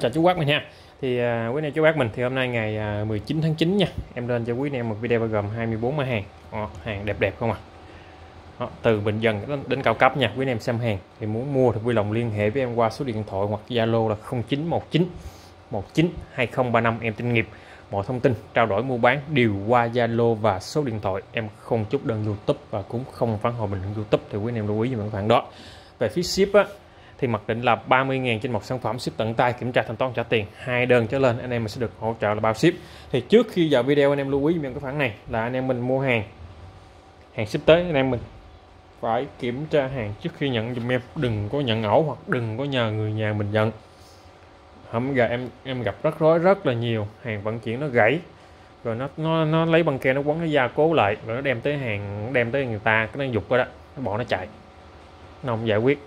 Chào chú bác mình nha thì uh, quý anh chú bác mình thì hôm nay ngày à, uh, 19 tháng 9 nha. Em lên cho quý anh em một video bao gồm 24 mã hàng. Ồ, hàng đẹp đẹp không à Đó, từ bình dân đến, đến cao cấp nha. Quý anh em xem hàng thì muốn mua thì vui lòng liên hệ với em qua số điện thoại hoặc zalo là 0919 19 2035 em tin nghiệp mọi thông tin trao đổi mua bán đều qua zalo và số điện thoại. Em không chúc đơn youtube và cũng không phản hồi bình luận youtube thì quý anh em lưu ý về những khoản đó. Về phí ship á thì mặc định là 30.000 trên một sản phẩm ship tận tay kiểm tra thanh toán trả tiền. Hai đơn trở lên, anh em mình sẽ được hỗ trợ là bao ship. Thì trước khi vào video, anh em lưu ý những cái khoản này là anh em mình mua hàng. Hàng ship tới, anh em mình phải kiểm tra hàng trước khi nhận dùm em. Đừng có nhận ẩu hoặc đừng có nhờ người nhà mình nhận. Hôm giờ em em gặp rắc rối rất là nhiều. Hàng vận chuyển nó gãy. Rồi nó nó nó lấy băng keo nó quấn, nó gia cố lại. Rồi nó đem tới hàng, đem tới người ta, cái nó dục rồi đó. Nó bỏ nó chạy. Nó không giải quyết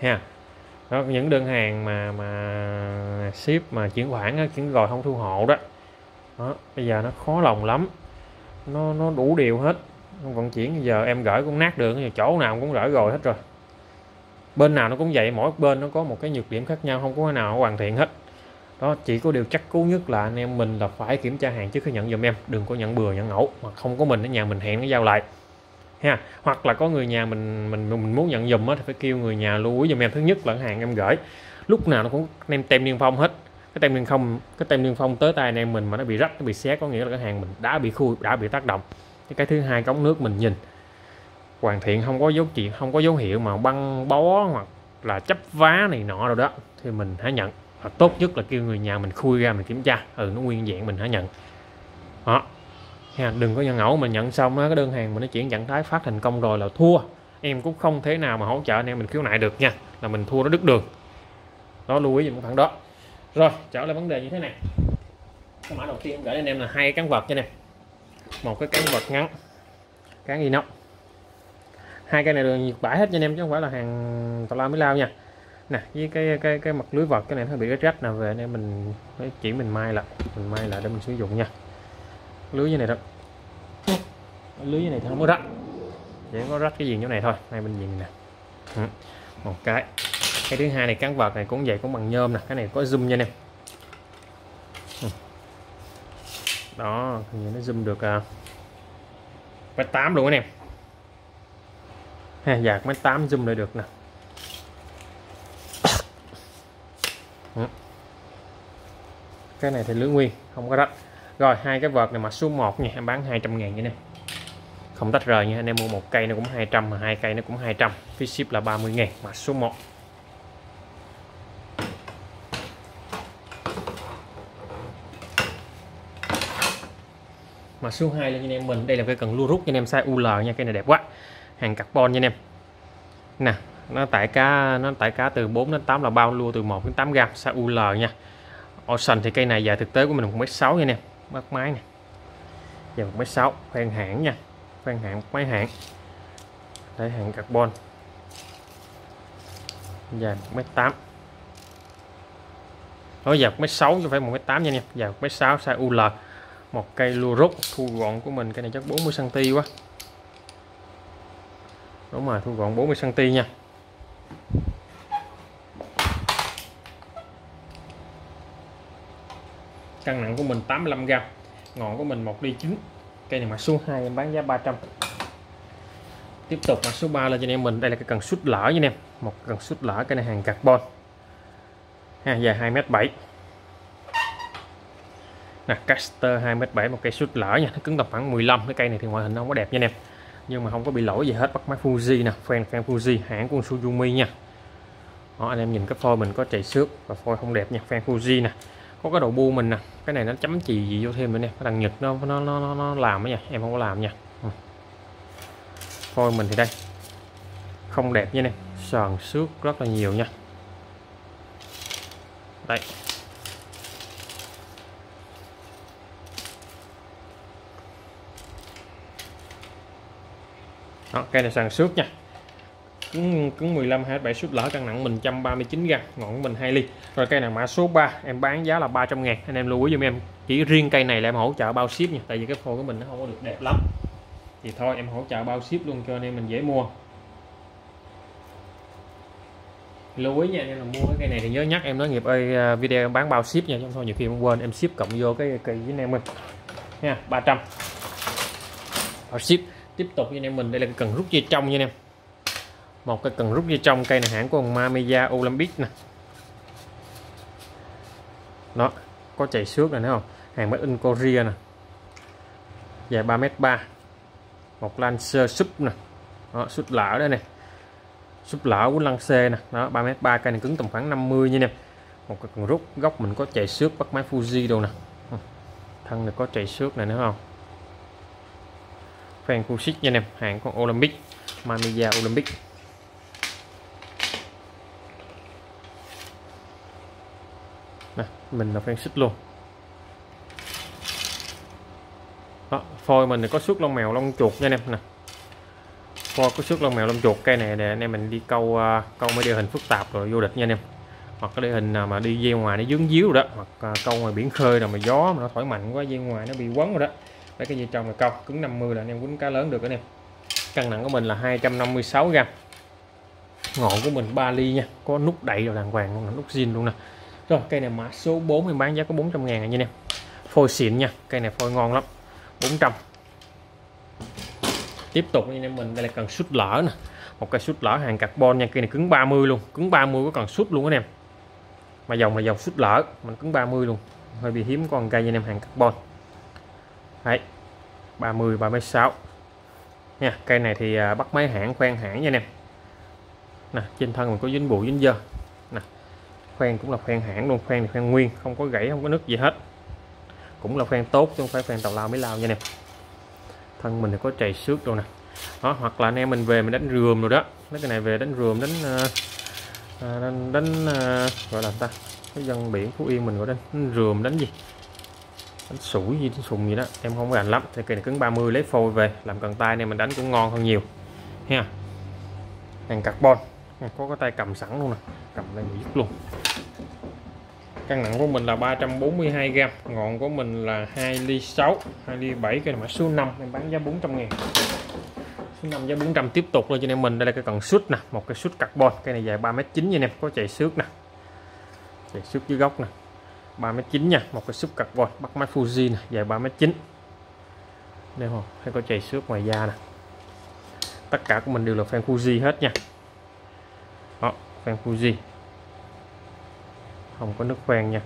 ha. Đó, những đơn hàng mà mà ship mà chuyển khoản chuyển rồi không thu hộ đó. Đó bây giờ nó khó lòng lắm. Nó nó đủ điều hết. Vận chuyển giờ em gửi cũng nát đường chỗ nào cũng gửi rồi hết rồi. Bên nào nó cũng vậy mỗi bên nó có một cái nhược điểm khác nhau không có cái nào hoàn thiện hết. Đó chỉ có điều chắc cú nhất là anh em mình là phải kiểm tra hàng trước khi nhận dùm em. Đừng có nhận bừa nhận ẩu mà không có mình ở nhà mình hẹn nó giao lại ha. Hoặc là có người nhà mình mình mình muốn nhận dùm á thì phải kêu người nhà lưu ý giùm em. Thứ nhất là hàng em gửi, lúc nào nó cũng nem tem niêm phong hết. Cái tem niêm phong, cái tem niêm phong tới tay anh em mình mà nó bị rách, nó bị xé có nghĩa là cái hàng mình đã bị khui, đã bị tác động. Cái thứ hai, cống nước mình nhìn. Hoàn thiện, không có dấu chuyện không có dấu hiệu mà băng bó hoặc là chấp vá này nọ rồi đó thì mình hãy nhận. Hoặc tốt nhất là kêu người nhà mình khui ra mình kiểm tra. Ừ nó nguyên dạng mình hãy nhận. Đó ha, đừng có nhận ẩu mà nhận xong á, cái đơn hàng mình nó chuyển trạng thái phát thành công rồi là thua. Em cũng không thể nào mà hỗ trợ anh em mình khiếu nại được nha là mình thua nó đứt đường. Đó lưu ý một khoản đó. Rồi trở lại vấn đề như thế này. Cái mã đầu tiên em gửi anh em là hai cán vật nha nè. Một cái cán vật ngắn cán inox. Hai cái này được nhiệt bãi hết cho anh em chứ không phải là hàng tàu la mới lao nha. Nè với cái cái cái mặt lưới vật cái này nó bị cái rách nào về anh em mình chỉ mình may lại mình may lại để mình sử dụng nha. Lưới như này đó lưới như này thì không có rách chỉ có rách cái gì chỗ này thôi. Này mình nhìn nè. Ừ. Một cái. Cái thứ hai này cán vật này cũng vậy cũng bằng nhôm nè. Cái này có zoom nha em. Ừ. Đó nhìn nó zoom được uh, mét tám luôn anh em. Ha dạt mét tám zoom lại được nè. Ừ. Cái này thì lưới nguyên không có rách rồi hai cái vợt này mà số 1 nha em bán 200 ngàn nha em không tách rời nha, anh em mua một cây nó cũng 200 mà hai cây nó cũng 200 phí ship là 30 ngàn mặt số 1 mặt số 2 là anh em mình. Đây là cái cần lưu rút cho anh em, size UL nha, cái này đẹp quá. Hàng carbon nha anh em. Nè, nó tải cá, nó tải cá từ 4 đến 8 là bao, lua từ 1 đến 8 gram, size UL nha. Ocean thì cây này dài thực tế của mình 1m6 nha anh em. Bắt máy nè. Dài 1m6 khoan hãng nha khoan hạng, máy hạng. Để hạng carbon. Dài 1m8 nói dài 1m6 chứ phải 1m8 nha nha. Dài 1m6 size UL một cây lua rút, thu gọn của mình cây này chắc 40 cm quá. Đúng rồi, thu gọn 40 cm nha. Cân nặng của mình 85 g ngọn của mình 1 đi 9 cây này mã số 2 em bán giá 300 tiếp tục mã số 3 là cho anh em mình. Đây là cái cần sút lỡ nha anh em. Một cần sút lỡ cái này hàng carbon. Ha dài 2m7 nè caster 2m7 một cây sút lỡ nha. Nó cứng tầm khoảng 15 cái cây này thì ngoại hình không có đẹp nha anh em. Nhưng mà không có bị lỗi gì hết. Bắt máy Fuji nè fan fan Fuji hãng của Suzumi nha. Đó, anh em nhìn cái phôi mình có chạy xước và phôi không đẹp nha. Fan Fuji nè có cái độ bu mình nè. Cái này nó chấm chì gì vô thêm nữa nè. Cái thằng nhật nó nó nó nó làm ấy nha. Em không có làm nha. Ừ. Thôi phôi mình thì đây. Không đẹp nha nè. Sờn xước rất là nhiều nha. Đây. Đó, cây này sàn xước nha cứng cứng 15 27 suất lỡ cân nặng mình 139 g ngọn mình 2 ly. Rồi cây này mã số 3 em bán giá là 300 ngàn, anh em lưu ý giùm em. Chỉ riêng cây này là em hỗ trợ bao ship nha, tại vì cái phô của mình nó không có được đẹp lắm. Thì thôi, em hỗ trợ bao ship luôn cho anh em, mình dễ mua. Lưu ý nha em là mua cái cây này thì nhớ nhắc em nói nghiệp ơi à, video em bán bao ship nha trong thôi nhiều khi em quên, em ship cộng vô cái cây với anh em mình nha 300 bao ship, tiếp tục với anh em mình, đây là cần rút dây trong nha anh em một cái cần rút dây trong cây này hãng của Mamiya Olympic nè. Nó có chạy xước này thấy không? Hàng made in Korea nè. Dài 3m3 một Lancer sub nè. Đó, sút lỡ đây nè. Súp lỡ của lăng xe nè. Đó 3m3 cây này cứng tầm khoảng 50 nha nè. Một cái cần rút góc mình có chạy xước bắt máy Fuji đâu nè. Ừ, thân này có chạy xước này nữa không? Fan Fuji nha nè hàng con Olympic Mamiya Olympic. Nè mình là fan xích luôn. Đó phôi mình thì có suốt lông mèo lông chuột nha anh em. Nè. Phôi có suốt lông mèo lông chuột cây này để anh em mình đi câu uh, câu mấy địa hình phức tạp rồi vô địch nha anh em. Hoặc cái địa hình nào mà đi dây ngoài nó dướng díu rồi đó hoặc uh, câu ngoài biển khơi nào mà gió mà nó thổi mạnh quá dây ngoài nó bị quấn rồi đó. Lấy cái dây trong là câu cứng 50 là anh em quấn cá lớn được anh em. Cân nặng của mình là 256 gram ngọn của mình 3 ly nha có nút đậy rồi đàng hoàng luôn nút zin luôn nè rồi, cây này mã số 4 mình bán giá có 400 ngàn nha em. Phôi xịn nha, cây này phôi ngon lắm. 400 tiếp tục anh em mình, đây là cần sút lỡ nè. Một cây sút lỡ hàng carbon nha, cây này cứng 30 luôn, cứng 30 có cần sút luôn anh em. Mà dòng là dòng sút lỡ mình cứng 30 luôn. Hơi bị hiếm con cây anh em, hàng carbon. Đấy 30 36 nha, cây này thì à, bắt máy hãng khoan hãng nha anh em. Nè, trên thân mình có dính bụi, dính dơ khoan cũng là khoan hãng luôn khoan thì khoan nguyên không có gãy không có nứt gì hết. Cũng là khoan tốt chứ không phải khoan tàu lao mới lao nha anh em thân mình thì có chảy xước đâu nè. Đó hoặc là anh em mình về mình đánh rườm rồi đó. Lấy cái này về đánh rườm đánh ờ, ờ, đánh, đánh ờ, gọi là ta cái dân biển phú yên mình gọi đánh, đánh rườm đánh gì? Đánh sủi gì đánh sùng gì đó. Em không rành lắm thì cây này cứng 30 lấy phôi về làm cần tay này mình đánh cũng ngon hơn nhiều. Ha hàng carbon. Có cái tay cầm sẵn luôn nè. Cầm lên dứt luôn cân nặng của mình là 342 g ngọn của mình là 2 ly 6 2 ly 7 cây mã số 5 em bán giá 400 ngàn. Số 5 giá 400 tiếp tục lên cho em mình đây là cái cần sút nè, một cái sút carbon cây này dài 3m9 nha em, có chạy xước nè. Chạy xước dưới góc nè 3m9 nha, một cái súp carbon, bắt máy Fuji nè, dài 3m9 đây không, hay có chạy xước ngoài da nè. Tất cả của mình đều là fan Fuji hết nha. Đó, fan Fuji không có nước khoen nha.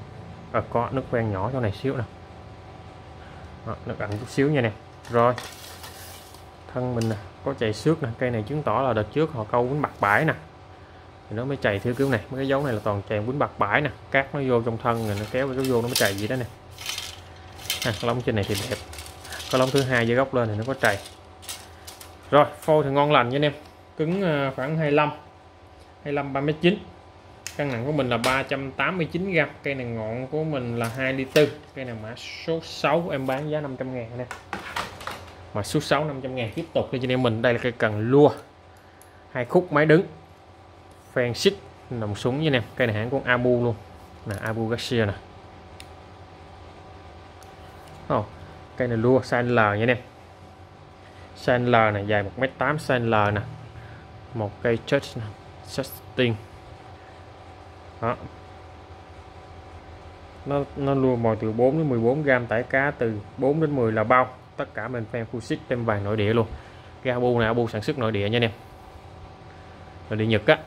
À, có nước khoen nhỏ chỗ này xíu nè. Đó, nước ẩn chút xíu nha nè. Rồi. Thân mình nè có chạy xước nè. Cây này chứng tỏ là đợt trước họ câu quýnh bạc bãi nè. Thì nó mới chạy theo kiểu này. Mấy cái dấu này là toàn chạy quýnh bạc bãi nè. Cát nó vô trong thân rồi nó kéo cái vô nó mới chạy gì đó nè. À, lông trên này thì đẹp. Có lông thứ hai dưới góc lên thì nó có chạy, rồi phôi thì ngon lành nha anh em. Cứng à, khoảng 25 25 39 cân nặng của mình là 389 gram cây này ngọn của mình là 2 ly tư. Cây này mã số 6 em bán giá 500 ngàn nè. Mà số 6 500 ngàn tiếp tục cho anh em mình. Đây là cây cần lua. Hai khúc máy đứng. Fan xích nòng súng với anh em. Cây này hãng con Abu luôn. Là Abu Garcia nè. Oh, cây này lua size L nha anh em. Size L này dài 1m8 size L nè. Một cây church Justin đó. Nó nó luôn mồi từ 4 đến 14 gram tải cá, từ 4 đến 10 là bao. Tất cả mình fan full ship tem vàng nội địa luôn. Cái Abu này, Abu sản xuất nội địa nha anh em. Nội địa Nhật á.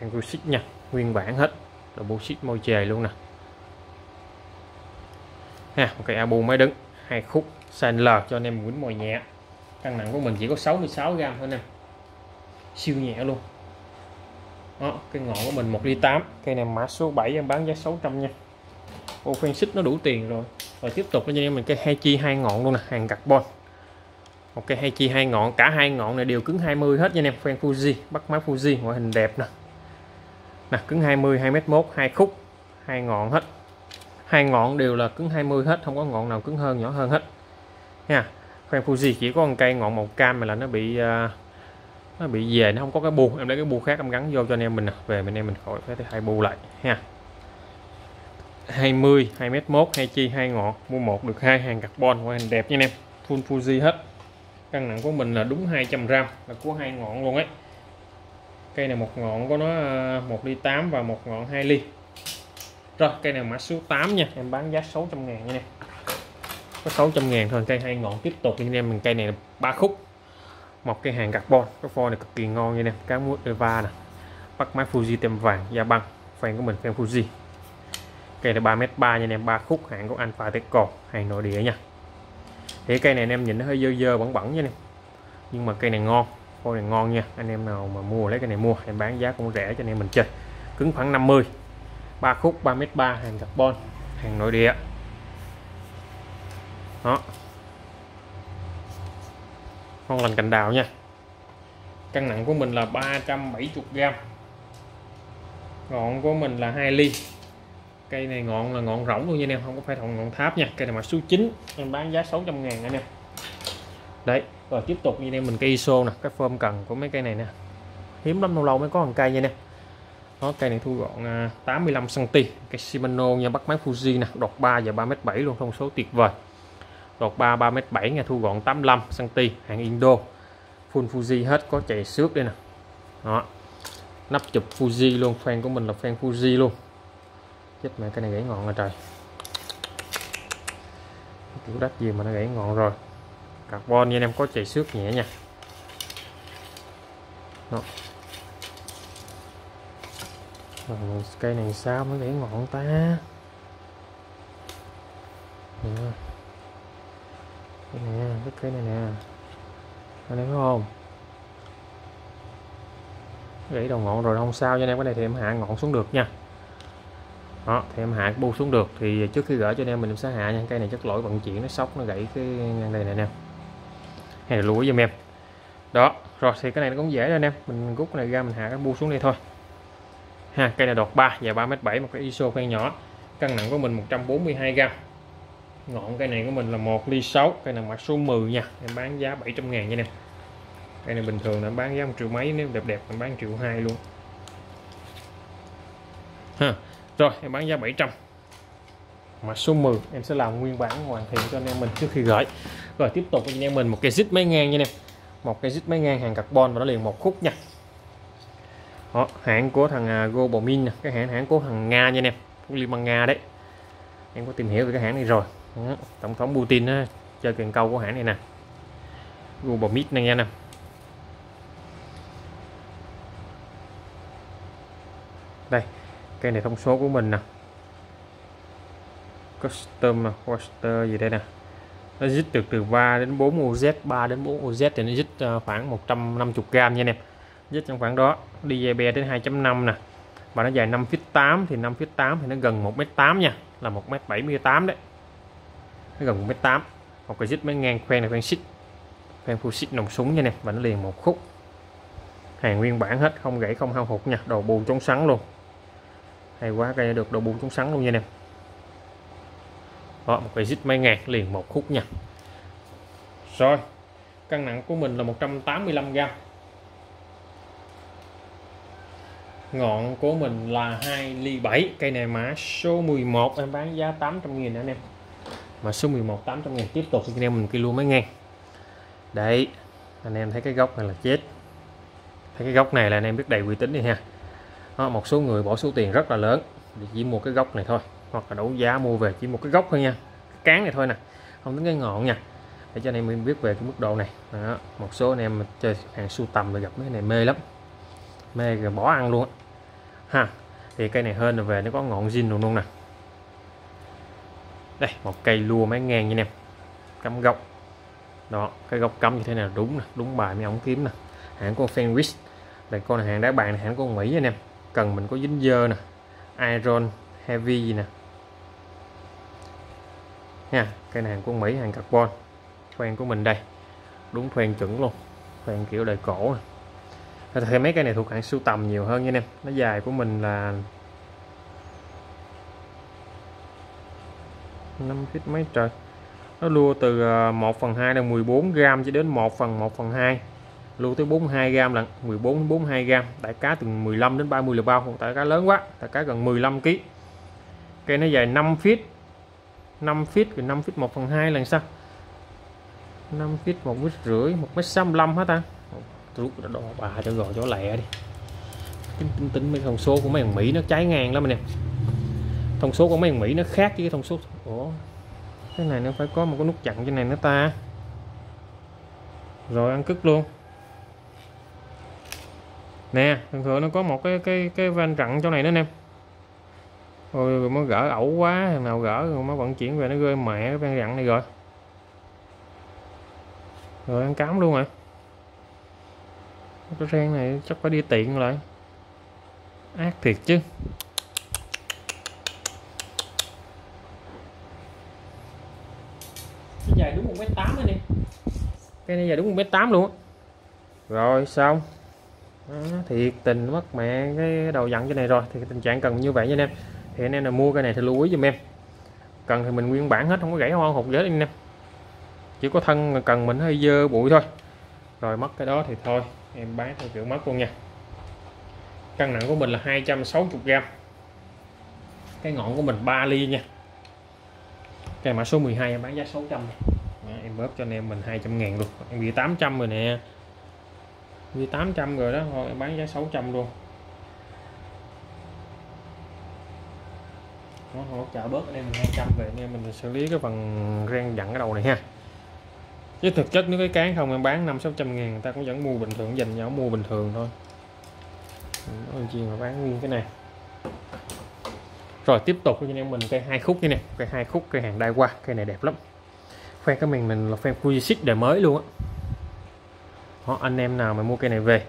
Hàng ship nha. Nguyên bản hết. Là bộ ship môi chề luôn nè. Ha một cây Abu máy đứng. Hai khúc size L cho anh em quýnh mồi nhẹ. Cân nặng của mình chỉ có 66 gram thôi nè. Siêu nhẹ luôn đó, cái ngọn của mình 1 ly 8 cây này mã số 7 em bán giá 600 nha. Ô khoen xích nó đủ tiền rồi. Rồi tiếp tục cho em mình cây hai chi hai ngọn luôn nè hàng carbon. Một cây hai chi hai ngọn cả hai ngọn này đều cứng 20 hết nha anh em. Phen Fuji bắt máy Fuji ngoại hình đẹp nè. Nè cứng 20 2m1 hai khúc hai ngọn hết. Hai ngọn đều là cứng 20 hết không có ngọn nào cứng hơn nhỏ hơn hết. Nha khoen Fuji chỉ có một cây ngọn màu cam mà là nó bị uh, nó bị về, nó không có cái bu. Em lấy cái bu khác, em gắn vô cho anh em mình nè. Về mình em mình khỏi phải hai bu lại, ha. 20 2m1 hai chi, hai ngọn. Mua một được hai hàng carbon của hình đẹp nha anh em. Full Fuji hết. Cân nặng của mình là đúng 200 gram, là của hai ngọn luôn ấy. Cây này một ngọn của nó à, 1 ly 8 và một ngọn 2 ly. Rồi, cây này mã số 8 nha. Em bán giá 600 ngàn nha có 600 ngàn thôi, cây hai ngọn tiếp tục anh em. Mình cây này ba khúc một cây hàng carbon. Cái pho này cực kỳ ngon nha này. Cá muối Eva nè. Bắt máy Fuji tem vàng da băng. Fan của mình, fan Fuji. Cây này 3 m 3 nha anh em. Ba khúc hãng của Alpha Teco hàng nội địa nha. Thì cây này anh em nhìn nó hơi dơ dơ, bẩn bẩn nha em. Nhưng mà cây này ngon. Phôi này ngon nha. Anh em nào mà mua, lấy cây này mua, em bán giá cũng rẻ cho anh em mình chơi. Cứng khoảng 50 ba khúc 3 m 3 hàng carbon, hàng nội địa. Đó ngon lành cành đào nha. Cân nặng của mình là 370g ngọn của mình là 2 ly. Cây này ngọn là ngọn rỗng luôn nha anh em, không có phải thòng ngọn tháp nha. Cây này mà số 9 em bán giá 600 ngàn anh em. Đấy, rồi tiếp tục như em mình cây ISO nè, cái form cần của mấy cây này nè. Hiếm lắm, lâu lâu mới có một cây nha nè nó cây này thu gọn à, 85 cm cây Shimano nha, bắt máy Fuji nè đọc 3 và 3m7 luôn, thông số tuyệt vời đọt 3 3m7 nha thu gọn 85 cm hàng Indo. Full Fuji hết có chạy xước đây nè. Đó. Nắp chụp Fuji luôn fan của mình là fan Fuji luôn. Chết mẹ cái này gãy ngọn rồi trời. Kiểu đắt gì mà nó gãy ngọn rồi. Carbon nha anh em có chạy xước nhẹ nha. Đó. Rồi, cây này sao mới gãy ngọn ta? Nè cái nè, cái cây này nè. Anh em thấy không? Gãy đầu ngọn rồi, không sao cho anh em. Cái này thì em hạ ngọn xuống được nha. Đó, thì em hạ bu xuống được. Thì trước khi gửi cho anh em mình sẽ hạ nha. Cây này chất lỗi vận chuyển, nó sốc, nó gãy cái ngang đây này nè hay là lúa giùm em. Đó, rồi thì cái này nó cũng dễ rồi anh em. Mình rút cái này ra, mình hạ cái bu xuống đây thôi. Ha, cây này đọt 3 và 3 m 7 một cái iso khoen nhỏ. Cân nặng của mình 142 gram ngọn cây này của mình là một ly 6 cây này mặt số 10 nha. Em bán giá 700 ngàn nha em cây này bình thường là bán giá 1 triệu mấy nếu đẹp đẹp em bán 1 triệu 2 luôn. Ha rồi em bán giá 700 mã số 10 em sẽ làm nguyên bản hoàn thiện cho anh em mình trước khi gửi. Rồi tiếp tục anh em mình một cây zip máy ngang nha em một cây zip máy ngang hàng carbon và nó liền một khúc nha. Đó, hãng của thằng à, Global Min cái hãng hãng của thằng Nga nha anh em Liên bang Nga đấy. Em có tìm hiểu về cái hãng này rồi đó, tổng thống Putin á, chơi cần câu của hãng này nè. Google Meet này nha nè. Đây cây này thông số của mình nè. Custom quarter gì đây nè. Nó dít được từ 3 đến 4 OZ 3 đến 4 OZ thì nó dít ờ, khoảng 150 gram nha anh em. Dít trong khoảng đó đi dây bè đến 2.5 nè. Và nó dài 5 feet 8 thì 5 feet 8 thì nó gần 1 m 8 nha là 1 m 78 đấy gần 1 m 8 một cái dít mới ngang khoen này khoen xích khoen full xích nòng súng nha nè vẫn và nó liền một khúc. Hàng nguyên bản hết, không gãy, không hao hụt nha. Đồ bù chống sắn luôn. Hay quá cây được đồ bù chống sắn luôn nha anh em đó, một cây zip mấy ngàn, liền một khúc nha. Rồi, cân nặng của mình là 185g ngọn của mình là 2 ly 7 cây này mã số 11 em bán giá 800 nghìn anh em mà số 11 800 ngàn tiếp tục. Anh em mình kilo mấy ngàn. Đấy anh em thấy cái góc này là chết. Thấy cái góc này là anh em biết đầy uy tín đi ha. Đó, một số người bỏ số tiền rất là lớn để chỉ mua cái góc này thôi hoặc là đấu giá mua về chỉ một cái gốc thôi nha. Cán này thôi nè không tính cái ngọn nha. Để cho anh em mình biết về cái mức độ này. Đó. một số anh em chơi hàng sưu tầm rồi gặp mấy cái này mê lắm. Mê rồi bỏ ăn luôn ha thì cây này hơn là về nó có ngọn zin luôn luôn nè đây, một cây lua máy ngang như em cắm gốc. Đó, cái gốc cắm như thế này đúng nè, đúng bài mấy ống kiếm nè. Hãng của Fenwick đây, con này hàng đá bàn này, hãng của Mỹ anh em cần mình có dính dơ nè. Iron, heavy gì nè. Nha, cái này hàng của Mỹ hàng carbon. Khoen của mình đây. Đúng khoen chuẩn luôn. Khoen kiểu đời cổ thì mấy cái này thuộc hãng sưu tầm nhiều hơn nha anh em. Nó dài của mình là 5 feet mấy trời. Nó lua từ à, 1 phần 2 là 14 gram cho đến 1 phần 1 phần 2 lua tới 42 gram lận 14 đến 42 gram. Tại cá từ 15 đến 30 là bao. Tại cá lớn quá. Tại cá gần 15 kg cây nó dài 5 feet. 5 feet, rồi 5 feet 1 phần 2 lần sao? 5 feet 1 mét rưỡi 1 mét 65 hết ta? Rút đo bà cho gọi chỗ lẹ đi. Tính tính tính mấy thông số của mấy thằng mỹ nó trái ngang lắm anh em. Thông số của mấy thằng mỹ nó khác với cái thông số ủa? Cái này nó phải có một cái nút chặn trên này nữa ta. Rồi, ăn cứt luôn. Nè, thường thường nó có một cái cái cái van rặn chỗ này nữa em. Rồi mới gỡ ẩu quá, thằng nào gỡ, rồi mới vận chuyển về nó rơi mẹ cái van rặn này rồi. Rồi, ăn cám luôn rồi. Cái rang này chắc phải đi tiện lại. Ác thiệt chứ cái dài đúng một mét tám anh em cái này giờ đúng một mét tám luôn á. Rồi xong. Đó, thiệt tình mất mẹ cái đầu dặn cái này rồi thì tình trạng cần như vậy nha anh em. Thì anh em là mua cái này thì lưu ý giùm em. Cần thì mình nguyên bản hết không có gãy hoa hột giới anh em. Chỉ có thân cần mình hơi dơ bụi thôi. Rồi mất cái đó thì thôi em bán theo kiểu mất luôn nha. Cân nặng của mình là 260g cái ngọn của mình 3 ly nha. Cái mã số 12 em bán giá 600 này em bóp cho anh em mình 200 ngàn luôn. Em ghi 800 rồi nè. Ghi 800 rồi đó. Thôi, em bán giá 600 luôn. Nó hỗ trợ bớt anh em 200 về. Anh em mình xử lý cái phần ren dặn cái đầu này ha. Chứ thực chất nếu cái cán không, em bán năm sáu trăm ngàn, người ta cũng vẫn mua bình thường, dành nhỏ mua bình thường thôi. Nói chi mà bán nguyên cái này. Rồi, tiếp tục cho anh em mình cây hai khúc như này cây hai khúc, cây hàng đai qua. Cây này đẹp lắm khoe cái mình mình là fan Fujitsu đời mới luôn á. Đó, anh em nào mà mua cây này về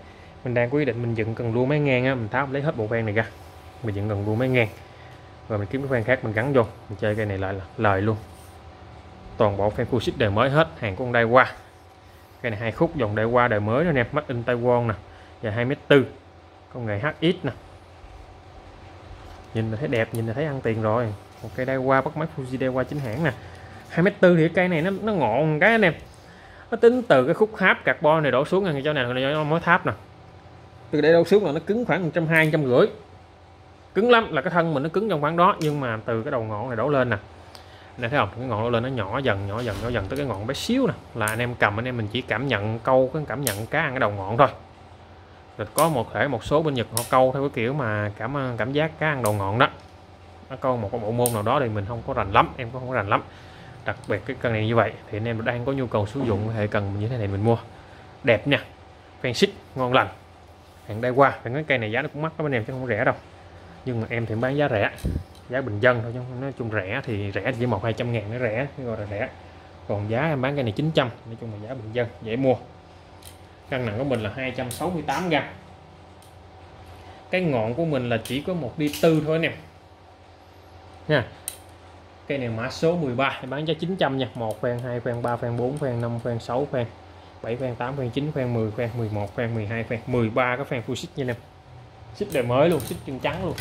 mình đang có ý định mình dựng cần đua mấy ngang á mình tháo lấy hết bộ ven này ra. Mình dựng cần đua mấy ngang. Rồi mình kiếm cái fan khác mình gắn vô mình chơi cây này lại là lời luôn. Toàn bộ fan Fujitsu đời mới hết hàng của đai qua cây này hai khúc dòng đai qua đời mới nè mắt in Taiwan nè dài 2 mét tư. Công nghệ HX nè. Nhìn là thấy đẹp nhìn là thấy ăn tiền rồi. Một cây đai qua bắt máy Fuji đai qua chính hãng nè hai mét tư thì cây này nó nó ngọn cái anh em nó tính từ cái khúc tháp carbon này đổ xuống ngay chỗ này nó mới tháp nè. Từ đây đổ xuống là nó cứng khoảng 120 trăm rưỡi cứng lắm, là cái thân mình nó cứng trong khoảng đó, nhưng mà từ cái đầu ngọn này đổ lên nè. Này thấy không? Cái ngọn đổ lên nó nhỏ dần nhỏ dần nhỏ dần tới cái ngọn bé xíu nè. Là anh em cầm, anh em mình chỉ cảm nhận câu, cái cảm nhận cá ăn cái đầu ngọn thôi. Rồi có một thể một số bên Nhật họ câu theo cái kiểu mà cảm cảm giác cá ăn đầu ngọn đó. Nó câu một cái bộ môn nào đó thì mình không có rành lắm, em cũng không có rành lắm đặc biệt cái cân này như vậy, thì anh em đang có nhu cầu sử dụng hệ cần như thế này mình mua. Đẹp nha, fan xích, ngon lành. Hàng đây qua cái cây này giá nó cũng mắc lắm anh em, chứ không rẻ đâu. Nhưng mà em thì bán giá rẻ, giá bình dân thôi, chứ nói chung rẻ thì rẻ chỉ một hai trăm ngàn nó rẻ gọi là rẻ. Còn giá em bán cái này 900 nói chung là giá bình dân, dễ mua. Cân nặng của mình là 268 gram cái ngọn của mình là chỉ có một đi tư thôi nè nha cây này mã số 13 bán cho 900 nha. 1 phen 2 phen 3 phen 4 phen 5 phen 6 phen 7 phen 8 phen 9 phen 10 phen 11 phen 12 phen 13 cái phen full xích nha em. Xích đời mới luôn xích chân trắng luôn.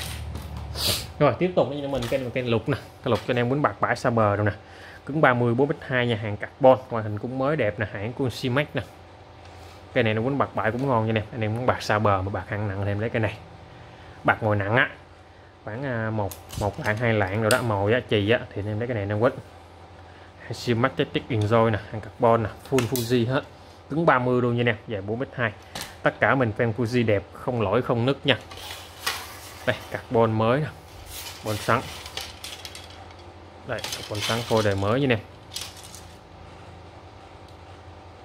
Rồi, tiếp tục cho mình cây cây lục nè. Cái lục cho anh em muốn bạc bãi xa bờ rồi nè. Cứng 30 4x2 nhà hàng carbon. Ngoại hình cũng mới đẹp nè, hãng của Simax nè. Cây này nó muốn bạc bãi cũng ngon nha em. Anh em muốn bạc xa bờ mà bạc hạng nặng thì em lấy cái này. Bạc ngồi nặng á khoảng à, một một lạng hai lạng rồi đó, màu giá trì á, thì em lấy cái này nó quýt Simax Enjoy nè hàng carbon nè, full Fuji hết. Cứng 30 luôn nha nè dài 4m2 tất cả mình fan Fuji đẹp, không lỗi, không nứt nha. Đây, carbon mới nè bon sắn đây, carbon sắn phôi đời mới như nè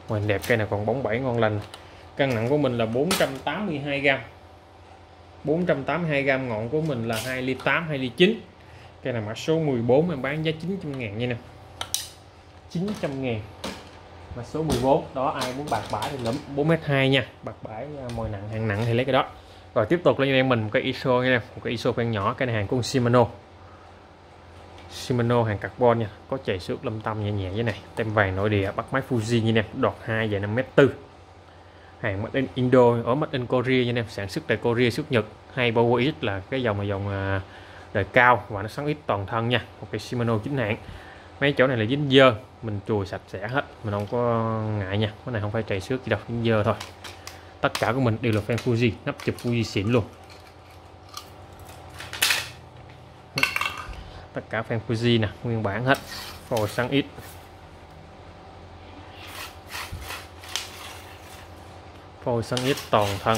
ngoài đẹp cây này còn bóng bẩy ngon lành. Cân nặng của mình là 482g ngọn của mình là 2 ly 8 2 ly 9 cây này mã số 14 em bán giá 900 ngàn nha nè. 900 ngàn. Mã số 14 đó ai muốn bạc bãi thì lắm 4m2 nha, bạc bãi à, mồi nặng hàng nặng thì lấy cái đó. Rồi tiếp tục lên em mình một cái ISO nha một cái ISO phen nhỏ, cái này hàng của Shimano. Shimano hàng carbon nha, có chạy xước lâm tâm nhẹ nhẹ như này. Tem vàng nội địa, bắt máy Fuji như nè, đọt 2 dài 5 m 4 hàng made in Indo, ở made in Korea anh em. Sản xuất tại Korea, xuất Nhật. Hay Power X là cái dòng mà dòng à, đời cao và nó xoắn ít toàn thân nha. Một cái Shimano chính hãng. Mấy chỗ này là dính dơ. Mình chùi sạch sẽ hết. Mình không có ngại nha. Cái này không phải chạy xước gì đâu, dính dơ thôi. Tất cả của mình đều là fan Fuji. Nắp chụp Fuji xịn luôn. Tất cả fan Fuji nè. Nguyên bản hết. Phôi sáng ít. Phôi sân ít toàn thân.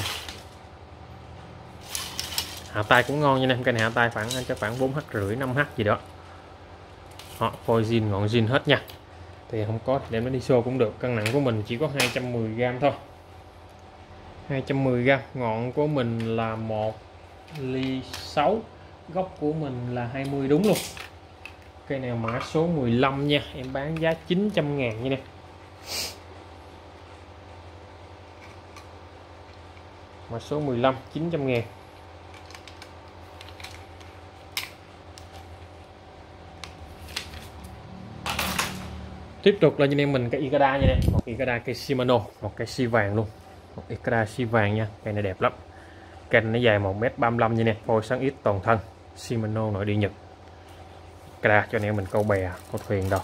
Hạ tay cũng ngon nha em cây này hạ tay khoảng cho khoảng 4 h rưỡi 5 h gì đó. Họ phôi zin ngọn zin hết nha. Thì không có thì đem nó đi xô cũng được, cân nặng của mình chỉ có 210g thôi. 210g ngọn của mình là 1 ly 6 gốc của mình là 20 đúng luôn. Cây này mã số 15 nha, em bán giá 900 ngàn như nè mã số 15 900 ngàn. Tiếp tục là như em mình cái Ikeda nha này. Một Ikeda cây Shimano một cây si vàng luôn. Một Ikeda si vàng nha cây này đẹp lắm. Cây nó dài 1m35 như nè phôi sáng ít toàn thân. Shimano nội địa Nhật. Ikeda cho anh em mình câu bè câu thuyền đâu.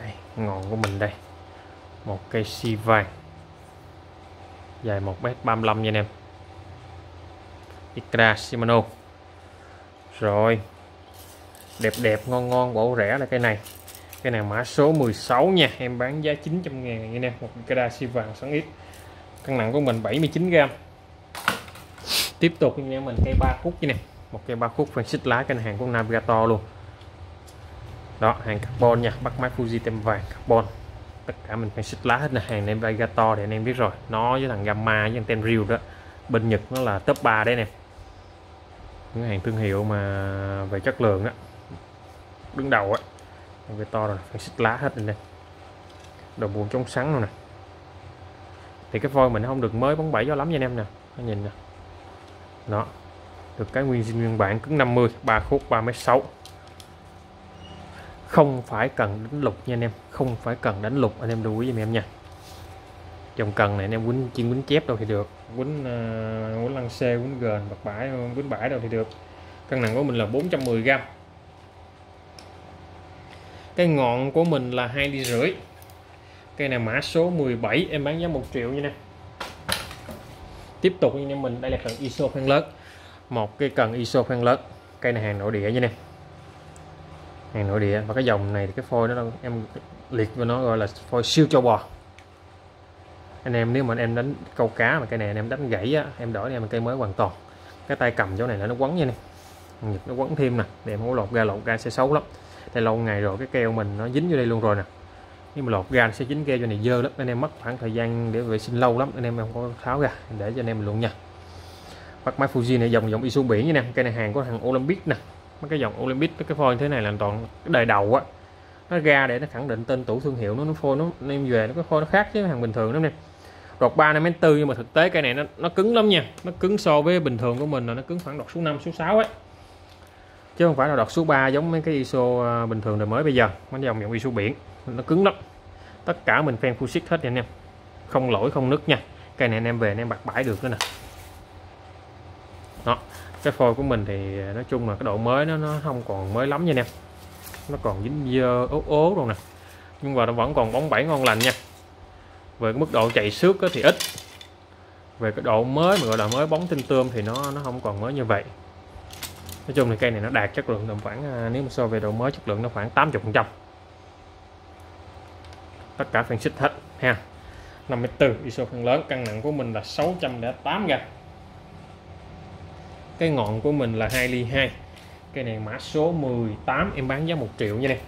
Đây, ngọn của mình đây. Một cây si vàng dài 1m35 nha anh em. Ikra Shimano. Rồi. Đẹp đẹp, ngon ngon, bổ rẻ là cây này. Cái này mã số 16 nha. Em bán giá 900 ngàn như nè một cái đa si vàng sáng ít. Cân nặng của mình 79 gram. Tiếp tục như mình cây ba khúc như nè một cây ba khúc phần xích lá cái hàng của Navigator luôn. Đó, hàng carbon nha. Bắt máy Fuji tem vàng carbon tất cả mình phải xích lá hết nè, hàng Navigator thì anh em biết rồi. Nó với thằng Gamma, với thằng tem Real đó. Bên Nhật nó là top 3 đấy nè. Những hàng thương hiệu mà về chất lượng á. Đứng đầu á. Về to rồi, phải xích lá hết lên đây đầu buồn chống sắn luôn nè. Thì cái voi mình không được mới bóng bẩy do lắm nha anh em nè. Nhìn nè. Đó. Được cái nguyên zin nguyên bản cứng 50 ba khúc 3 mét 6 không phải cần đánh lục nha anh em. Không phải cần đánh lục anh em lưu ý giùm em nha. Dòng cần này anh em quýnh chuyên quýnh chép đâu thì được. Quýnh uh, quýnh lăng xe quýnh gền bạc bãi quýnh bãi đâu thì được. Cân nặng của mình là 410 gram. Cái ngọn của mình là hai đi rưỡi. Cây này mã số 17 em bán giá 1 triệu như nè tiếp tục như mình đây là cần ISO khoan lớn một cái cần ISO khoan lớn cây này hàng nội địa như nè hàng nội địa. Và cái dòng này thì cái phôi nó em liệt với nó gọi là phôi siêu châu bò. Anh em nếu mà anh em đánh câu cá mà cây này anh em đánh gãy á, em đổi em cây mới hoàn toàn. Cái tay cầm chỗ này là nó quấn như này. Nhịp nó quấn thêm nè để em không lột ra lột ra sẽ xấu lắm. Đây lâu ngày rồi cái keo mình nó dính vô đây luôn rồi nè. Nhưng mà lột ra sẽ dính keo cho này dơ lắm anh em mất khoảng thời gian để vệ sinh lâu lắm anh em không có tháo ra để cho anh em luôn nha. Bắt máy Fuji này dòng dòng ISO biển nha nè cây này hàng của thằng Olympic nè mấy cái dòng Olympic cái phôi thế này là toàn cái đời đầu á. Nó ra để nó khẳng định tên tủ thương hiệu, nó nó phôi nó em về, nó có phôi nó khác với hàng bình thường lắm nè đọt 3 năm đến tư nhưng mà thực tế cây này nó nó cứng lắm nha. Nó cứng so với bình thường của mình là nó cứng khoảng đọt số 5 số 6 ấy. Chứ không phải là đọt số 3 giống mấy cái ISO à, bình thường đời mới bây giờ. Mấy dòng dòng ISO biển, nó cứng lắm. Tất cả mình fan full hết nha anh em. Không lỗi, không nứt nha. Cây này anh em về, anh em bạc bãi được nữa nè. Đó cái phôi của mình thì à, nói chung là cái độ mới nó nó không còn mới lắm nha anh em. Nó còn dính dơ, ố ố rồi nè. Nhưng mà nó vẫn còn bóng bẩy ngon lành nha. Về cái mức độ chạy xước thì ít. Về cái độ mới mà gọi là mới bóng tinh tươm thì nó nó không còn mới như vậy. Nói chung thì cây này nó đạt chất lượng tầm khoảng à, nếu mà so về độ mới chất lượng nó khoảng 80 phần trăm. Tất cả phần xích hết, ha. 54 ISO phần lớn, cân nặng của mình là 608 gram cái ngọn của mình là 2 ly 2 cây này mã số 18 em bán giá 1 triệu nha nè.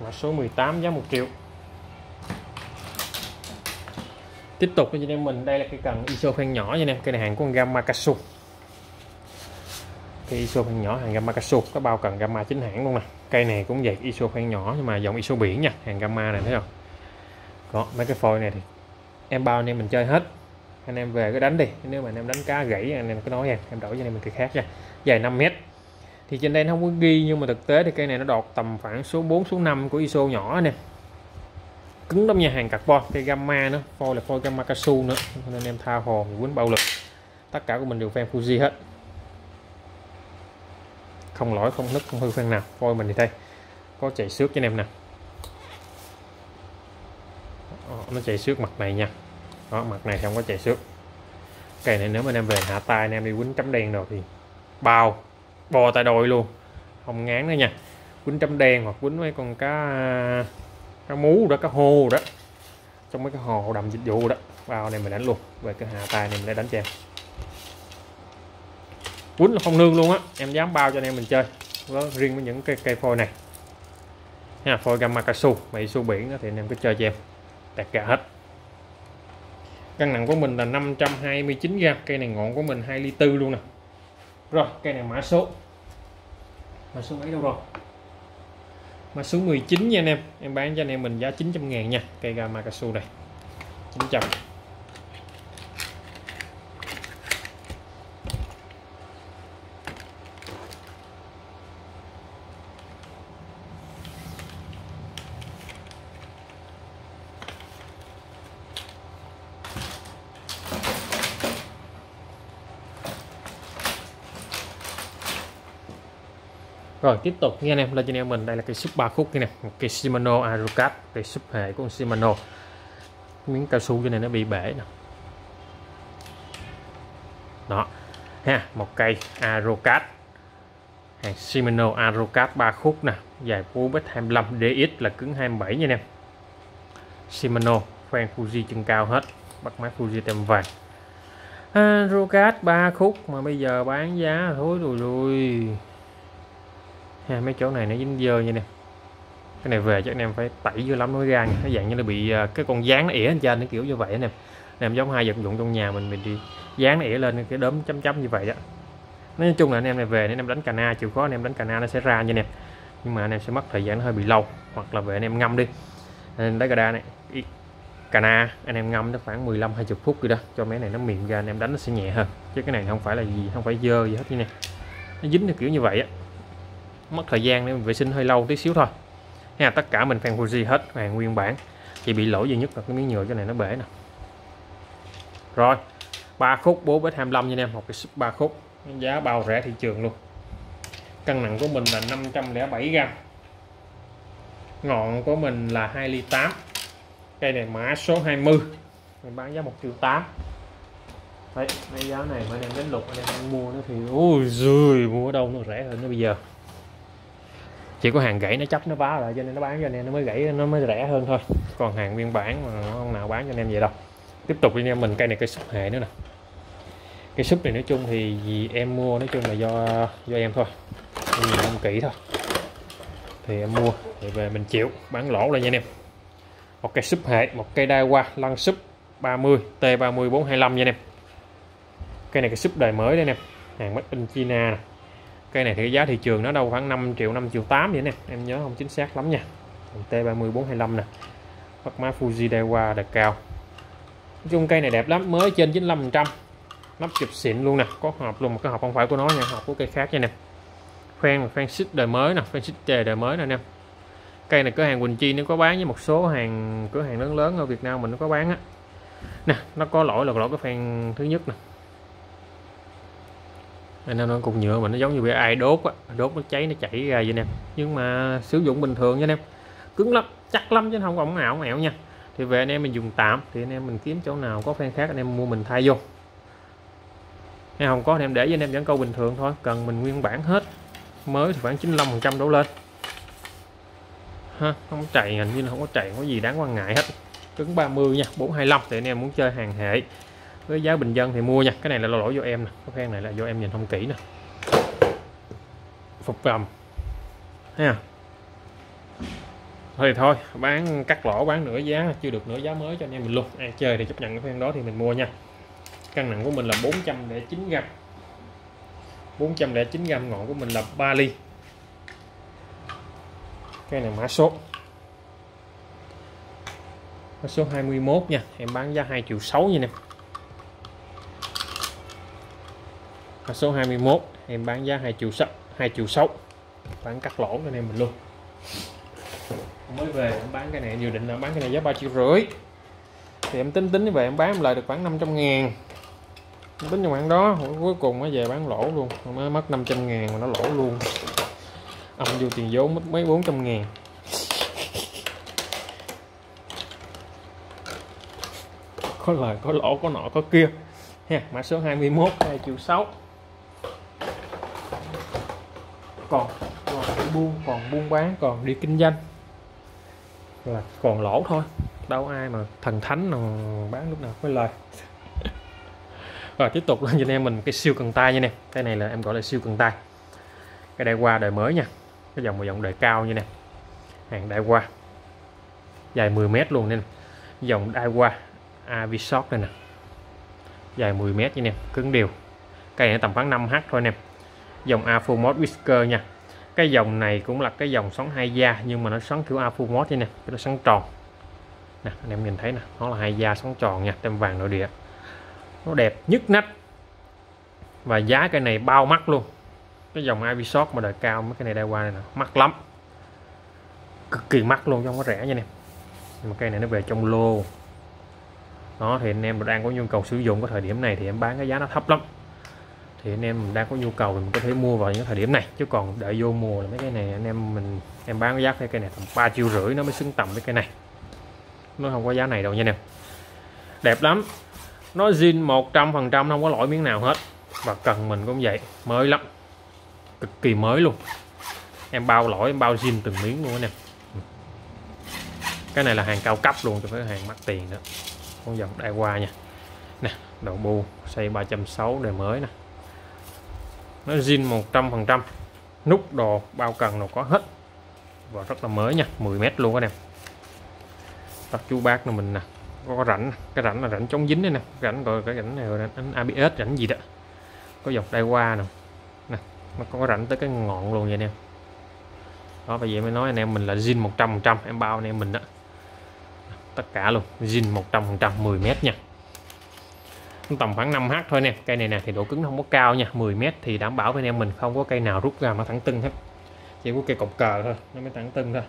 Mã số 18 giá 1 triệu. Tiếp tục cho anh em mình, đây là cái cần ISO khoan nhỏ nha em cây này hàng của Gamma Kasu cái ISO khoan nhỏ, hàng Gamma Kasu có bao cần Gamma chính hãng luôn nè. Cây này cũng vậy, ISO khoan nhỏ nhưng mà dòng ISO biển nha, hàng Gamma này thấy không? Có, mấy cái phôi này thì em bao anh em mình chơi hết. Anh em về cứ đánh đi. Nếu mà anh em đánh cá gãy, anh em cứ nói em em đổi cho anh em mình cây khác nha. Dài 5 mét. Thì trên đây nó không có ghi, nhưng mà thực tế thì cây này nó đọt tầm khoảng số 4 số 5 của ISO nhỏ nè cứng lắm nhà hàng carbon. Cây gamma nữa, phôi là phôi gamma casu nữa. Nên em tha hồ quýnh bạo lực. Tất cả của mình đều fan Fuji hết. Không lỗi, không nứt, không hư phen nào. Phôi mình thì đây. Có chạy xước cho anh em nè. Nó chạy xước mặt này nha đó mặt này không có chạy xước. Cây này nếu mà anh em về hạ tay anh em đi quýnh chấm đen rồi thì bao bò tay đôi luôn. Không ngán nữa nha. Quýnh chấm đen hoặc quýnh mấy con cá cá mú đó cá hô đó. Trong mấy cái hồ đầm dịch vụ đó. Vào này mình đánh luôn. Về cái hạ tay này mình để đánh cho em. Quýnh là không nương luôn á. Em dám bao cho anh em mình chơi. Với riêng với những cây cây phôi này. Nha phôi gamma mày su biển đó, thì anh em cứ chơi cho em. Tẹt gà hết cân nặng của mình là 529 g cây này ngọn của mình 2 ly tư luôn nè. Rồi, cây này mã số. Mã số mấy đâu rồi? Mã số 19 nha anh em. Em bán cho anh em mình giá 900 ngàn nha. Cây gà Makasu này. 900 rồi, tiếp tục. Nha anh em lên cho anh em mình, đây là cây súp ba khúc này nè. Một cây Shimano Aerocat cây súp hệ của Shimano. Miếng cao su cho này nó bị bể nè. Đó. Ha, một cây Aerocat hàng Shimano Aerocat 3 khúc nè. Dài cú bích 25 DX là cứng 27 nha anh em Shimano khoan Fuji chân cao hết. Bắt máy Fuji tem vàng. Aerocat 3 khúc, mà bây giờ bán giá thối rồi rồi ha, mấy chỗ này nó dính dơ như nè. Cái này về chắc anh em phải tẩy dữ lắm mới ra nó dạng như là bị à, cái con dán nó ỉa lên trên nó kiểu như vậy anh em làm giống hai vật dụng trong nhà mình mình đi dán nó ỉa lên cái đốm chấm chấm như vậy đó nói chung là anh em này về anh em đánh cà na chịu khó anh em đánh cà na nó sẽ ra như nè nhưng mà anh em sẽ mất thời gian nó hơi bị lâu hoặc là về anh em ngâm đi. Nên đá cà đa này cà na anh em ngâm nó khoảng 15 20 phút rồi đó cho mấy này nó mềm ra anh em đánh nó sẽ nhẹ hơn. Chứ cái này không phải là gì không phải dơ gì hết như này nó dính nó kiểu như vậy á mất thời gian để mình vệ sinh hơi lâu tí xíu thôi. Ha, tất cả mình fan Fuji hết hàng nguyên bản. Chỉ bị lỗi duy nhất là cái miếng nhựa, cái này nó bể nè. Rồi, ba khúc 4 bết 25 nha anh em, một cái súp ba khúc. Giá bao rẻ thị trường luôn. Cân nặng của mình là 507 gram ngọn của mình là 2 ly 8 cây này mã số 20 mình bán giá 1 triệu 8 đấy mấy giá này mà anh em đến lục, anh em mua nó thì ôi giời, mua ở đâu nó rẻ hơn nó bây giờ chỉ có hàng gãy nó chấp, nó vá lại, cho nên nó bán cho anh em, nó mới gãy, nó mới rẻ hơn thôi. Còn hàng nguyên bản mà không nào bán cho anh em vậy đâu. Tiếp tục đi em mình cây này cây súp hệ nữa nè. Cây súp này nói chung thì gì em mua, nói chung là do do em thôi. Em không kỹ thôi. Thì em mua, thì về mình chịu, bán lỗ lên nha anh em. Một cây súp hệ, một cây đai qua lăn súp 30 T30 425 nha anh em. Cây này cái súp đời mới đây nè. Hàng made in China này cây này thì giá thị trường nó đâu khoảng 5 triệu 5 triệu 8 vậy nè. Em nhớ không chính xác lắm nha. T30 425 nè. Bắt má Fuji Daiwa đẹp cao. Nói chung cây này đẹp lắm, mới trên 95 trăm. Nắp chụp xịn luôn nè. Có hộp luôn một cái hộp không phải của nó nha, hộp của cây khác nha nè. Khoen khoen xích đời mới nè, khoen xích chè đời mới nè nè. Cây này cửa hàng Quỳnh Chi nó có bán với một số hàng, cửa hàng lớn lớn ở Việt Nam mình nó có bán á. Nè, nó có lỗi là lỗi cái phan thứ nhất nè nên nó cục nhựa mà nó giống như bị ai đốt á. Đốt nó cháy, nó chảy ra vậy nè. Nhưng mà sử dụng bình thường nha anh em. Cứng lắm, chắc lắm chứ không có ổng ảo ẻo nha. Thì về anh em mình dùng tạm, thì anh em mình kiếm chỗ nào có fan khác anh em mua mình thay vô. Hay không có anh em để với anh em vẫn câu bình thường thôi. Cần mình nguyên bản hết. Mới thì khoảng 95 phần trăm đổ lên. Ha, không chạy hình như là không có chạy có gì đáng quan ngại hết. Cứng 30 nha 425 thì anh em muốn chơi hàng hệ với giá bình dân thì mua nha. Cái này là lỗi do em nè. Cái phen này là do em nhìn không kỹ nè. Phục vòng. Ha thôi thì thôi, bán cắt lỗ, bán nửa giá, chưa được nửa giá mới cho anh em mình luôn. Ai chơi thì chấp nhận cái phen đó thì mình mua nha. Cân nặng của mình là 409 gram. 409 gram ngọn của mình là 3 ly. Cái này mã số. Mã số 21 nha. Em bán giá 2 triệu 6 nha em. Mã số 21 em bán giá 2 triệu 6 2 triệu 6 bán cắt lỗ cho anh em mình luôn. Mới về em bán cái này, dự định là bán cái này giá 3 triệu rưỡi. Thì em tính tính về em bán em lại được khoảng 500 ngàn. Em tính trong khoảng đó, cuối cùng mới về bán lỗ luôn. Mới mất 500 ngàn mà nó lỗ luôn. Âm vô tiền vốn mất mấy 400 ngàn. Có lời, có lỗ, có nọ, có kia. Ha, mã số 21 2 triệu 6 còn. Còn buôn còn buôn bán, còn đi kinh doanh. Là còn lỗ thôi. Đâu ai mà thần thánh nào bán lúc nào với lời. Rồi, tiếp tục lên cho anh em mình cái siêu cần tay nha nè cái này là em gọi là siêu cần tay. Cái đai qua đời mới nha. Cái dòng một dòng đời cao như nè hàng đai qua dài 10 mét luôn nên dòng đai qua Avisoc đây nè. Dài 10 mét như nè cứng đều cây này tầm khoảng 5h thôi nè dòng Afomod Whisker nha. Cái dòng này cũng là cái dòng xoắn hai da, nhưng mà nó xoắn kiểu Afomod như nè cái nó xoắn tròn. Nè, anh em nhìn thấy nè, nó là hai da xoắn tròn nha, tem vàng nội địa. Nó đẹp nhất nách. Và giá cái này bao mắt luôn. Cái dòng Avisoc mà đời cao, mấy cái này đai qua này nè, mắc lắm. Cực kỳ mắc luôn không có rẻ nha nè mà cây này nó về trong lô. Đó, thì anh em đang có nhu cầu sử dụng cái thời điểm này thì em bán cái giá nó thấp lắm thì anh em đang có nhu cầu thì mình có thể mua vào những thời điểm này. Chứ còn đợi vô mùa là mấy cái này anh em mình, em bán giá cái cây này tầm ba triệu rưỡi nó mới xứng tầm với cây này. Nó không có giá này đâu nha em. Đẹp lắm. Nó zin 100 phần trăm không có lỗi miếng nào hết. Và cần mình cũng vậy. Mới lắm. Cực kỳ mới luôn. Em bao lỗi, em bao zin từng miếng luôn nè cái này là hàng cao cấp luôn, chứ phải hàng mắc tiền nữa. Con dòng đại qua nha. Nè, đầu bu, xây 360 đời mới nè nó zin 100 phần trăm. Nút đồ bao cần nó có hết. Và rất là mới nha 10 mét luôn các em. Đặt chú bác của mình nè, có rãnh cái rãnh là rãnh chống dính đây nè. Rãnh rồi cái rãnh này gọi ABS rãnh gì đó. Có dọc đai qua nè. Nè, nó có rãnh tới cái ngọn luôn vậy nè đó, bây giờ mới nói anh em mình là zin 100 phần trăm. Em bao anh em mình đó. Tất cả luôn, zin 100 phần trăm 10 mét nha tầm khoảng 5h thôi nè. Cây này nè thì độ cứng không có cao nha. 10 mét thì đảm bảo với anh em mình không có cây nào rút ra mà thẳng tưng hết. Chỉ có cây cọc cờ thôi, nó mới thẳng tưng thôi.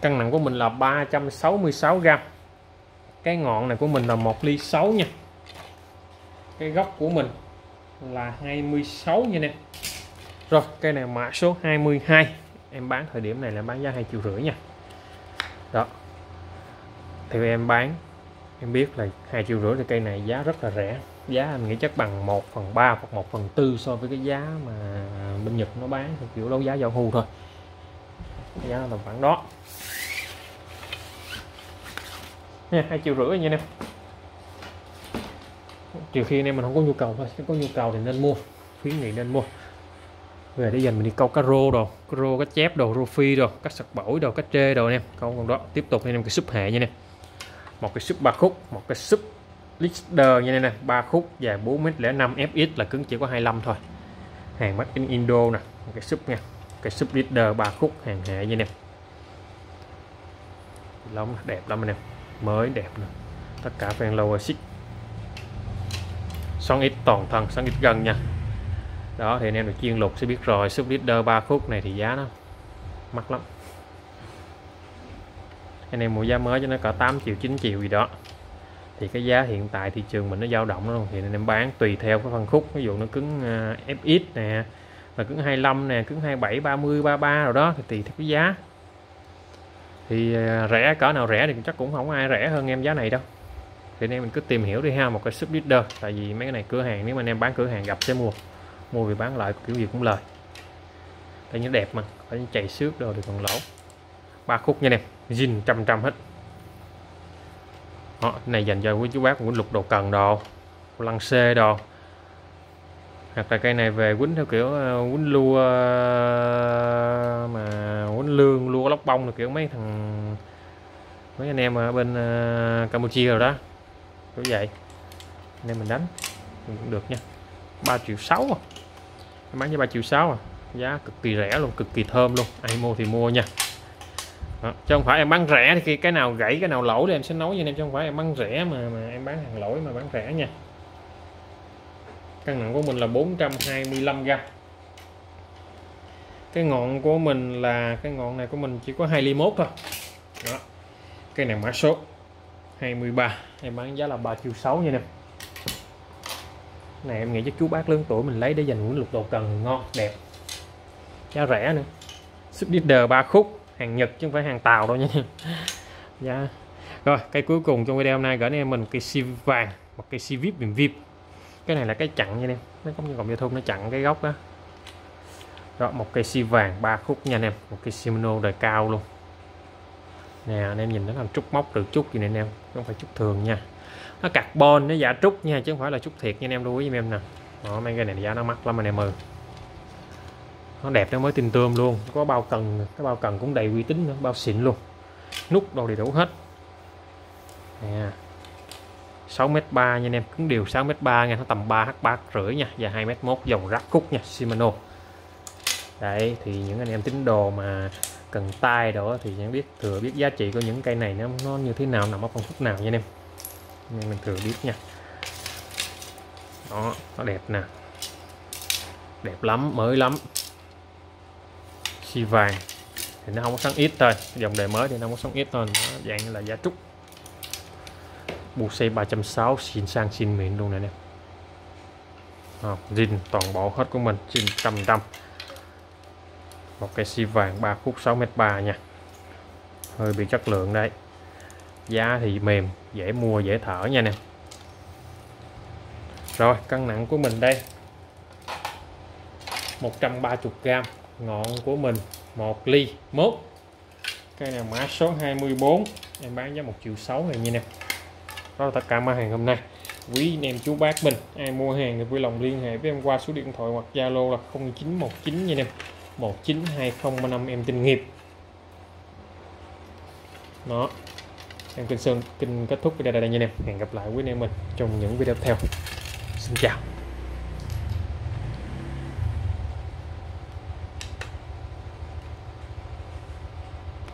Cân nặng của mình là 366 gram. Cái ngọn này của mình là 1 ly 6 nha. Cái góc của mình là 26 nha nè. Rồi, cây này mã số 22 em bán thời điểm này là bán giá 2 triệu rưỡi nha. Đó. Thì em bán em biết là hai triệu rưỡi thì cây này giá rất là rẻ. Giá anh nghĩ chắc bằng 1 phần 3 hoặc 1 phần 4 so với cái giá mà bên Nhật nó bán, thì kiểu đấu giá giao hưu thôi. Giá tầm khoảng đó. Nha, hai triệu rưỡi nha em. Trừ khi anh em mình không có nhu cầu thôi nếu có nhu cầu thì nên mua, khuyến nghị nên mua. Về để dành mình đi câu cá rô đồ, cá rô, cá chép đồ, rô phi đồ, cá sặc bổi đồ, cá trê đồ em. Câu còn đó, tiếp tục anh em cái súp hệ nha nè một cái sub ba khúc, một cái sub leader như này nè, ba khúc dài 4 m 05 fx là cứng chỉ có 25 thôi. Hàng made in Indo nè, một cái sub nha, cái sub leader ba khúc hàng hệ như nè lắm đẹp lắm anh em, mới đẹp nè. Tất cả fan lower six xoắn ít toàn thân xoắn ít gần nha. Đó, thì anh em được chuyên lục sẽ biết rồi, sub leader ba khúc này thì giá nó mắc lắm anh em mua giá mới cho nó cả 8 triệu 9 triệu gì đó. Thì cái giá hiện tại thị trường mình nó dao động luôn. Thì anh em bán tùy theo cái phân khúc. Ví dụ nó cứng à, FX nè là cứng 25 nè, cứng 27 30 33 rồi đó, thì tùy theo cái giá. Thì à, rẻ, cỡ nào rẻ thì chắc cũng không ai rẻ hơn em giá này đâu. Thì anh em mình cứ tìm hiểu đi ha, một cái sub leader. Tại vì mấy cái này cửa hàng, nếu mà anh em bán cửa hàng gặp sẽ mua. Mua vì bán lại kiểu gì cũng lời. Tại như đẹp mà, phải chạy xước rồi thì còn lỗ. Ba khúc nha em zin trăm trăm hết. Đó, này dành cho quý chú bác quýnh lục đồ cần đồ lăng xê đồ. Hoặc là cây này về quýnh theo kiểu ờ, quýnh lua ờ, mà quýnh lương lua lóc bông là kiểu mấy thằng mấy anh em ở bên ờ, Campuchia rồi đó. Kiểu vậy. Nên mình đánh cũng được nha. 3 triệu 6 à. bán với 3 triệu 6 à. Giá cực kỳ rẻ luôn cực kỳ thơm luôn. Ai mua thì mua nha đó. chứ không phải em bán rẻ thì cái nào gãy, cái nào lỗi thì em sẽ nói với anh em chứ không phải em bán rẻ mà mà em bán hàng lỗi mà bán rẻ nha. Cân nặng của mình là 425 gram cái ngọn của mình là, cái ngọn này của mình chỉ có 21 thôi. Đó. Cái này mã số 23 em bán giá là 3 triệu 6 nha em. Này em nghĩ cho chú bác lớn tuổi mình lấy để dành những lục đồ cần ngon, đẹp. Giá rẻ nữa. Sub leader 3 khúc hàng Nhật chứ không phải hàng Tàu đâu nha dạ. Rồi cây cuối cùng trong video hôm nay gửi em mình cây si vàng một cây si vip viền vip. Cái này là cái chặn nha em. Nó cũng như còn giao thông nó chặn cái góc đó đó một cây si vàng ba khúc nha anh em. Một cây Shimano đời cao luôn. Nè, anh em nhìn nó làm trúc móc được trúc gì nè anh em. Không phải trúc thường nha. Nó carbon, nó giả trúc nha, chứ không phải là trúc thiệt nha anh em. Lưu ý giùm em nè. Đó, mấy cái này giá nó mắc lắm anh em ơi nó đẹp nó mới tin tươm luôn. Có bao cần, cái bao cần cũng đầy uy tín nữa, bao xịn luôn. Nút đồ đầy đủ hết. Nè. 6 m 3 nha anh em. Cứng đều 6 m 3 nha nó tầm 3 h 3 rưỡi nha. Và 2 m 1 dòng rắc cúc nha, Shimano. Đấy, thì những anh em tín đồ mà cần tay đó thì nhận biết, thừa biết giá trị của những cây này nó nó như thế nào, nằm ở phân khúc nào nha anh em. Nên mình thừa biết nha. Đó, nó đẹp nè. Đẹp lắm, mới lắm xi vàng. Thì nó không có sáng ít thôi. Dòng đời mới thì nó không có sáng ít thôi. Nó dạng là giá trúc. Bu xe 360 xin sang xin miệng luôn này nè. À, zin toàn bộ hết của mình zin trăm trăm. Một cái xi vàng 3 khúc 6 m 3 nha. Hơi bị chất lượng đấy. Giá thì mềm dễ mua dễ thở nha nè. Rồi cân nặng của mình đây. 130g ngọn của mình. 1 ly mốt. Cây này mã số 24 em bán giá 1 triệu 6 này nha nè. Đó là tất cả mã hàng hôm nay. Quý anh em, chú bác mình, ai mua hàng thì vui lòng liên hệ với em qua số điện thoại hoặc zalo là 0919 nha em 192035 em tin nghiệp. Đó. Em kinh sơn kinh kết thúc video đây nha em hẹn gặp lại quý anh em mình trong những video tiếp theo. Xin chào.